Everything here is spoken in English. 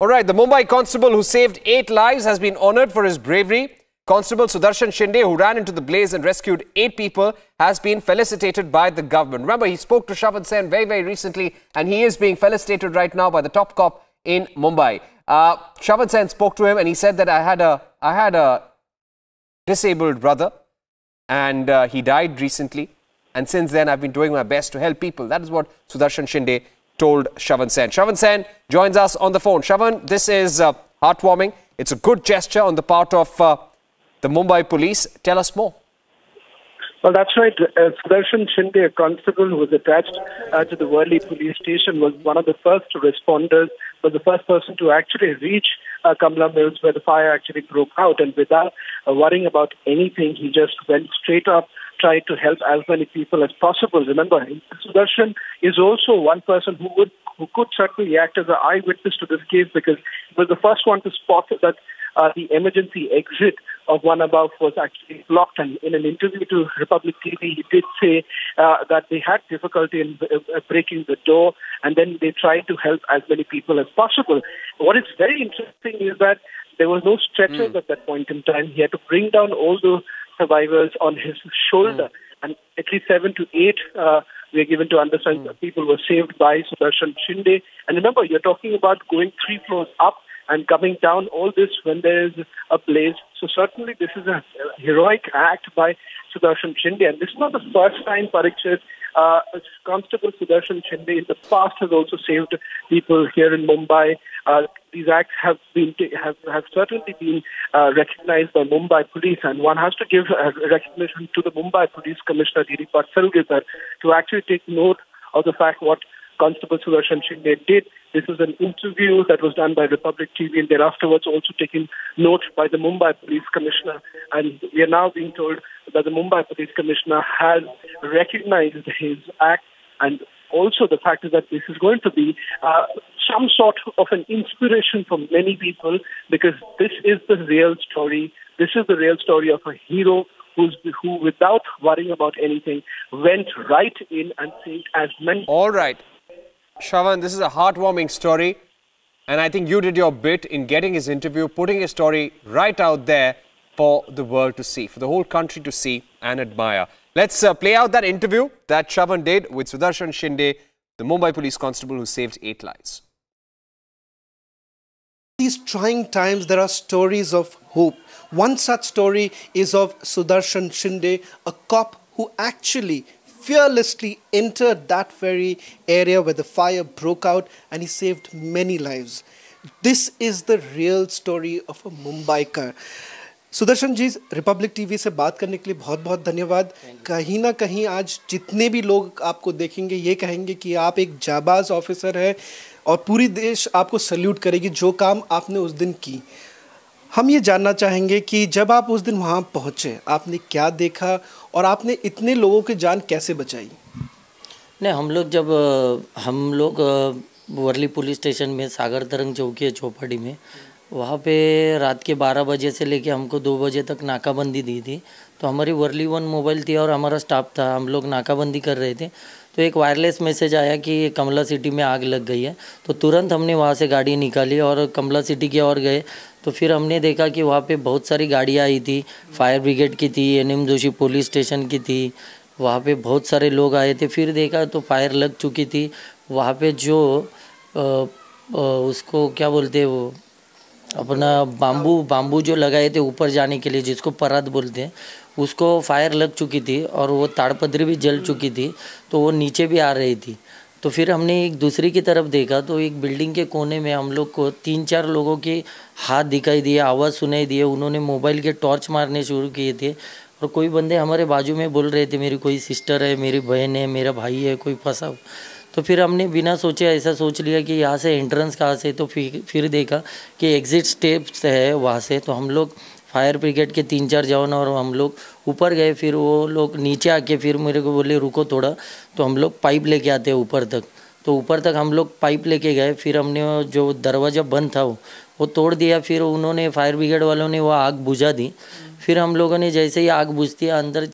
All right, the Mumbai constable who saved eight lives has been honored for his bravery. Constable Sudarshan Shinde, who ran into the blaze and rescued eight people, has been felicitated by the government. Remember, he spoke to Shravan Sen very, very recently, and he is being felicitated right now by the top cop in Mumbai. Uh, Shravan Sen spoke to him, and he said that I had a, I had a disabled brother, and uh, he died recently. And since then, I've been doing my best to help people. That is what Sudarshan Shinde told Shravan Sen. Shravan Sen joins us on the phone. Shravan, this is uh, heartwarming. It's a good gesture on the part of uh, the Mumbai police. Tell us more. Well, that's right. Uh, Sudarshan Shinde, a constable who was attached uh, to the Worli police station, was one of the first responders, was the first person to actually reach uh, Kamla Mills where the fire actually broke out. And without uh, worrying about anything, he just went straight up try to help as many people as possible. Remember, Sudarshan is also one person who would who could certainly act as an eyewitness to this case because he was the first one to spot that uh, the emergency exit of one above was actually blocked. And in an interview to Republic TV, he did say uh, that they had difficulty in uh, breaking the door, and then they tried to help as many people as possible. What is very interesting is that there was no stretchers mm. at that point in time. He had to bring down all the survivors on his shoulder. Mm. And at least seven to eight, uh, we are given to understand mm. that people were saved by Sudarshan Shinde. And remember, you're talking about going three floors up and coming down, all this when there is a blaze. So certainly this is a heroic act by Sudarshan Shinde. And this is not the first time Parikshit uh, Constable Sudarshan Shinde in the past has also saved people here in Mumbai. Uh, these acts have been have, have certainly been uh, recognized by Mumbai police, and one has to give uh, recognition to the Mumbai Police Commissioner Datta Padsalgikar to actually take note of the fact what Constable Sudarshan Shinde did. This was an interview that was done by Republic TV and then afterwards also taken note by the Mumbai Police Commissioner. And we are now being told that the Mumbai Police Commissioner has recognized his act and also the fact is that this is going to be uh, some sort of an inspiration for many people because this is the real story. This is the real story of a hero who's, who, without worrying about anything, went right in and saved as many. All right. Shravan, this is a heartwarming story. And I think you did your bit in getting his interview, putting his story right out there for the world to see, for the whole country to see and admire. Let's uh, play out that interview that Shravan did with Sudarshan Shinde, the Mumbai police constable who saved eight lives. These trying times, there are stories of hope. One such story is of Sudarshan Shinde, a cop who actually fearlessly entered that very area where the fire broke out and he saved many lives. This is the real story of a Mumbaiker. Sudarshan ji Republic TV से बात करने के लिए बहुत बहुत धन्यवाद कहीं ना कहीं आज जितने भी लोग आपको देखेंगे ये कहेंगे कि आप एक जाबाज ऑफिसर है और पूरी देश आपको सल्यूट करेगी जो काम आपने उस दिन की हम ये जानना चाहेंगे कि जब आप उस दिन वहाँ पहुँचे, आपने क्या देखा और आपने इतने लोगों की जान कैसे बचाई? नहीं, हम लोग जब हम लोग वर्ली पुलिस स्टेशन में, सागर तरंग चौकी है चौपाटी में, वहाँ पे रात के 12 बजे से लेके हमको दो बजे तक नाकाबंदी दी थी। तो हमारी वर्ली वन मोबाइल थी और हमारा स्टाफ था, हम लोग नाकाबंदी कर रहे थे। तो एक वायरलेस मैसेज आया कि कमला सिटी में आग लग गई है। तो तुरंत हमने वहाँ से गाड़ी निकाली और कमला सिटी की ओर गए। तो फिर हमने देखा कि वहाँ पे बहुत सारी गाड़ियाँ आई थी। फायर ब्रिगेड की थी N M Joshi police station की थी वहाँ पे बहुत सारे लोग आए थे। फिर देखा तो फायर लग चुकी थी। वहाँ पे जो आ, आ, उसको क्या बोलते हैं वो अपना बाम्बू बाम्बू जो लगाए थे ऊपर जाने के लिए जिसको परत बोलते हैं उसको फायर लग चुकी थी और वो ताड़पत्री भी जल चुकी थी तो वो नीचे भी आ रही थी। तो फिर हमने एक दूसरे की तरफ़ देखा तो एक बिल्डिंग के कोने में हम लोग को तीन चार लोगों के हाथ दिखाई दिए, आवाज़ सुनाई दिए, उन्होंने मोबाइल के टॉर्च मारने शुरू किए थे। और कोई बंदे हमारे बाजू में बोल रहे थे, मेरी कोई सिस्टर है, मेरी बहन है, मेरा भाई है, कोई फंसा तो फिर हमने बिना सोचे ऐसा सोच लिया कि यहाँ से एंट्रेंस कहाँ से तो फिर फिर देखा कि एग्ज़िट स्टेप्स है वहाँ से। तो हम लोग फायर ब्रिगेड के तीन चार जवान और हम लोग ऊपर गए, फिर वो लोग नीचे आके फिर मेरे को बोले, रुको थोड़ा। तो हम लोग पाइप लेके आते हैं ऊपर तक। तो ऊपर तक हम लोग पाइप लेके गए, फिर हमने जो दरवाज़ा बंद था, वो वो तोड़ दिया। फिर उन्होंने, फायर ब्रिगेड वालों ने वो आग बुझा दी। फिर हम लोगों ने जैसे ही आग बुझती, अंदर